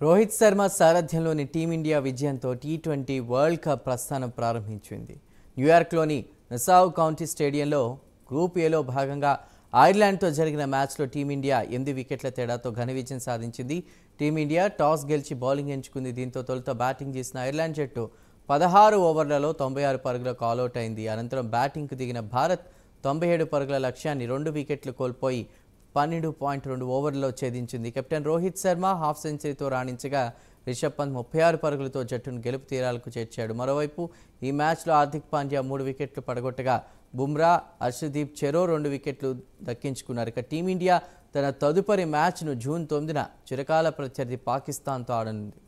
రోహిత్ శర్మ సారథ్యంలోని టీమిండియా విజయంతో T twenty world cup ప్రస్థానం ప్రారంభించింది. న్యూయార్క్లోని నసావ్ కౌంటీ స్టేడియంలో గ్రూప్ ఏలో భాగంగా ఐర్లాండ్తో జరిగిన మ్యాచ్లో టీమిండియా ఎనిమిది వికెట్ల తేడాతో ఘన విజయం సాధించింది. టీమిండియా టాస్ గెలిచి బౌలింగ్ ఎంచుకుంది. దీంతో తొలుత బ్యాటింగ్ చేసిన ఐర్లాండ్ జట్టు పదహారు ఓవర్లలో తొంభై ఆరు పరుగులకు ఆల్అౌట్ అయింది. అనంతరం బ్యాటింగ్కు దిగిన భారత్ తొంభై ఏడు పరుగుల లక్ష్యాన్ని రెండు వికెట్లు కోల్పోయి పన్నెండు పాయింట్ రెండు ఓవర్లలో ఛేదించింది. కెప్టెన్ రోహిత్ శర్మ హాఫ్ సెంచరీతో రాణించగా రిషబ్ పంత్ ముప్పై ఆరు పరుగులతో జట్టును గెలుపు తీరాలకు చేర్చాడు. మరోవైపు ఈ మ్యాచ్లో హార్దిక్ పాండ్యా మూడు వికెట్లు పడగొట్టగా బుమ్రా హర్షదీప్ చెరో రెండు వికెట్లు దక్కించుకున్నారు. ఇక టీమిండియా తన తదుపరి మ్యాచ్ను జూన్ తొమ్మిదిన చిరకాల ప్రత్యర్థి పాకిస్తాన్తో ఆడనుంది.